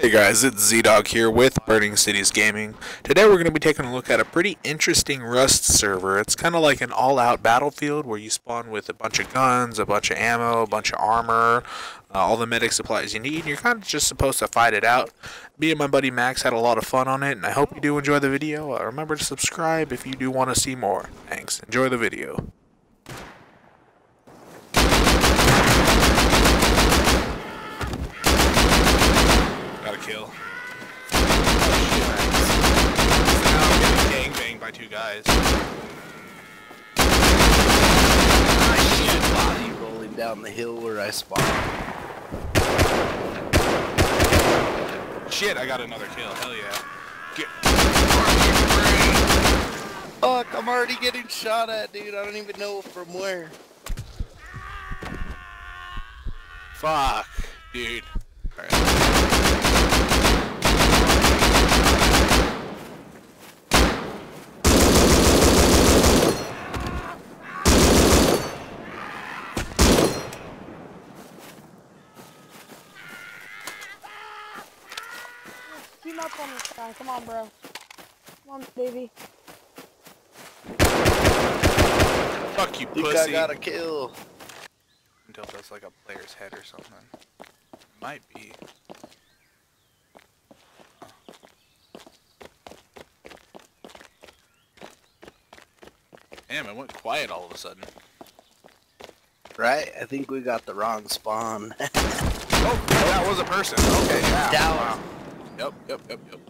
Hey guys, it's ZDOGG here with Burning Cities Gaming. Today we're going to be taking a look at a pretty interesting Rust server. It's kind of like an all-out battlefield where you spawn with a bunch of guns, a bunch of ammo, a bunch of armor, uh, all the medic supplies you need, and you're kind of just supposed to fight it out. Me and my buddy Max had a lot of fun on it, and I hope you do enjoy the video. Uh, remember to subscribe if you do want to see more. Thanks. Enjoy the video. Kill. Oh. Now I'm getting gangbanged by two guys. My shit body rolling down the hill where I spawned. Shit, I got another kill. Hell yeah. Get Fuck, I'm already getting shot at, dude. I don't even know from where. Fuck, dude. Team up on this guy. Come on, bro. Come on, baby. Fuck you, Think pussy. I got a kill. Until that's like a player's head or something. Might be. Damn, it went quiet all of a sudden. Right? I think we got the wrong spawn. Oh, that was a person. Okay, yeah. Down. Wow. Yep, yep, yep, yep.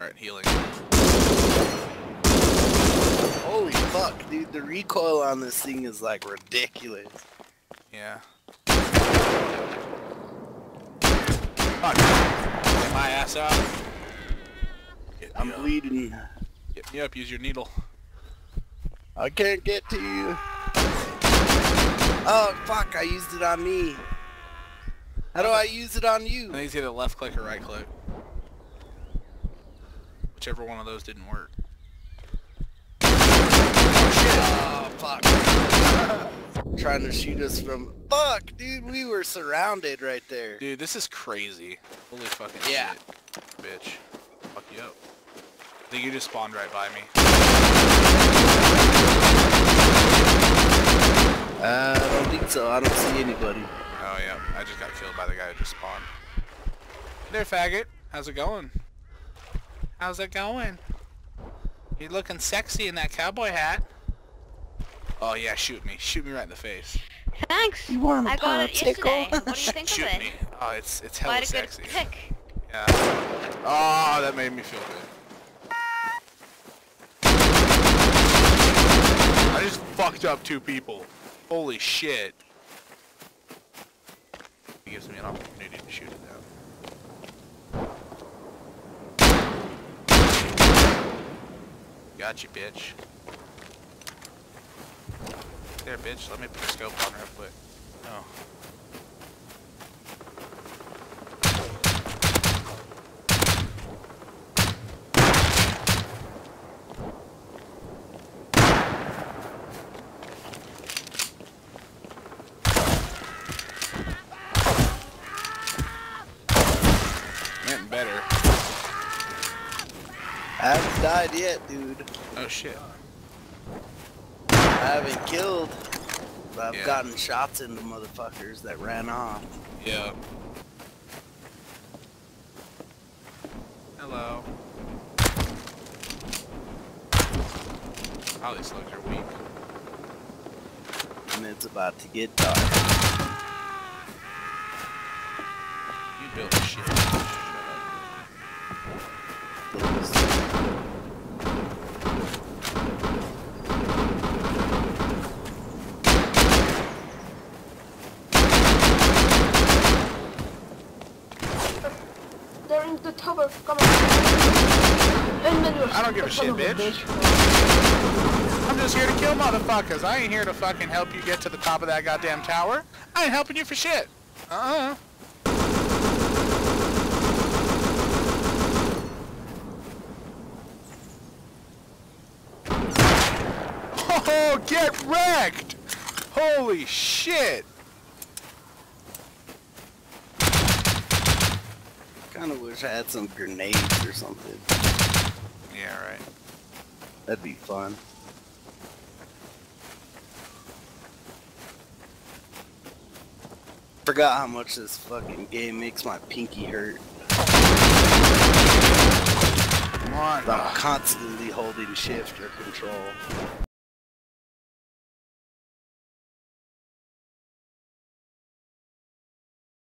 Alright, healing. Holy fuck, dude. The recoil on this thing is like ridiculous. Yeah. Fuck. Get my ass out. Get I'm up. bleeding. Get me up, use your needle. I can't get to you. Oh, fuck. I used it on me. How do I use it on you? I think it's either left click or right click. Whichever one of those didn't work. Oh, fuck. Trying to shoot us from... Fuck, dude. We were surrounded right there. Dude, this is crazy. Holy fucking Yeah. shit. Bitch. Fuck you up. I think you just spawned right by me. Uh, I don't think so. I don't see anybody. Oh yeah, I just got killed by the guy who just spawned. Hey there, faggot. How's it going? How's it going? You're looking sexy in that cowboy hat. Oh yeah, shoot me. Shoot me right in the face. Thanks. You want a I got it popsicle? yesterday. What do you think Shoot of it? me. Oh, it's it's Quite hella a good pick. Yeah. Oh, that made me feel good. I just fucked up two people. Holy shit. It gives me an opportunity to shoot it down. Got you, bitch. There, bitch. Let me put a scope on real quick. Oh. Better. I haven't died yet, dude. Oh shit. I haven't killed. But I've Yeah. gotten shots into motherfuckers that ran off. Yeah. Hello. All these slugs are weak. And it's about to get dark. You built shit. Shut up. They're in the tower. Come on. I don't give a shit, bitch. I'm just here to kill motherfuckers. I ain't here to fucking help you get to the top of that goddamn tower. I ain't helping you for shit. Uh-uh. Oh, get wrecked! Holy shit! Kinda wish I had some grenades or something. Yeah, right. That'd be fun. Forgot how much this fucking game makes my pinky hurt. Come on. I'm constantly holding shift or control.